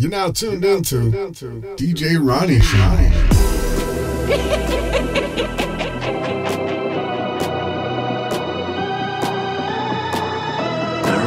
You're now tuned into DJ Ronnie Shine. There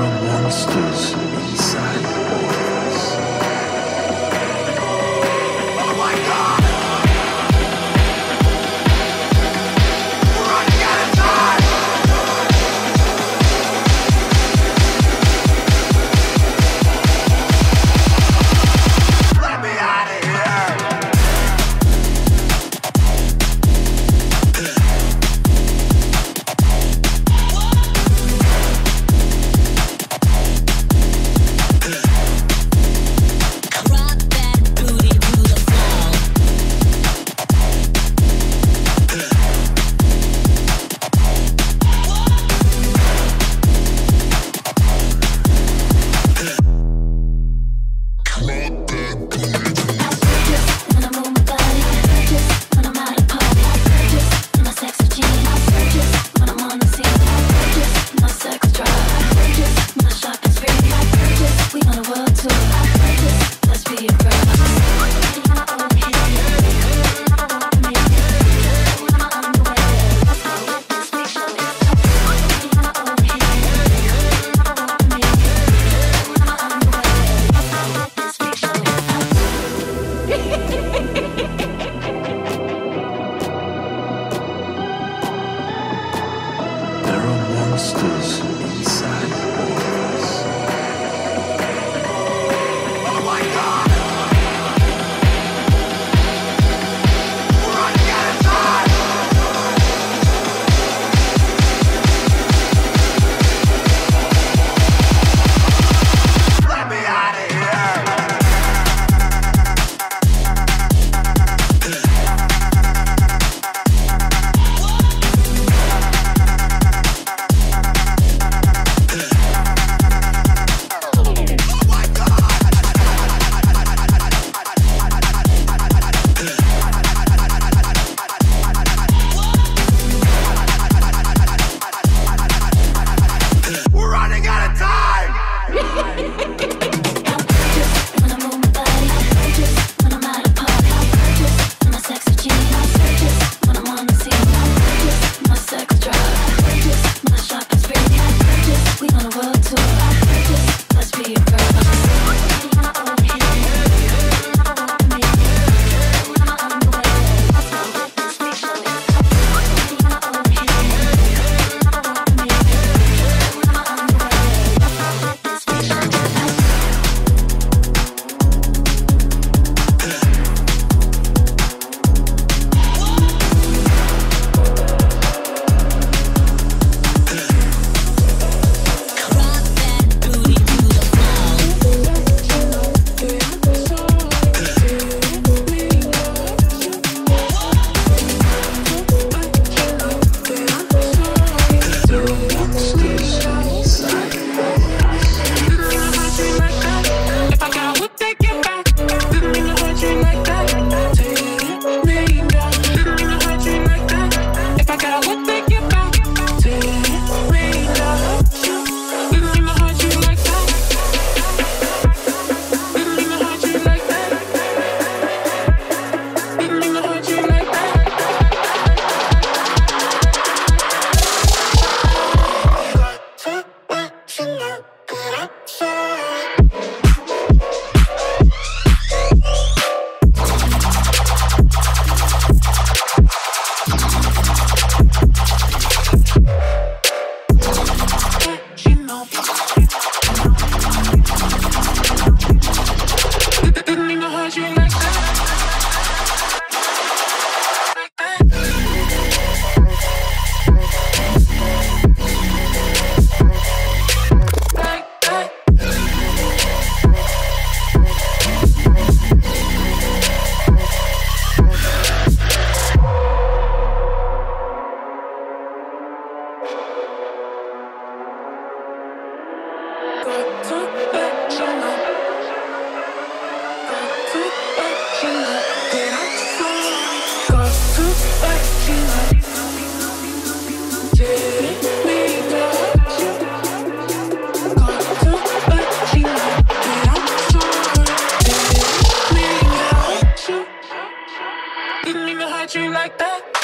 monsters inside. Thank back.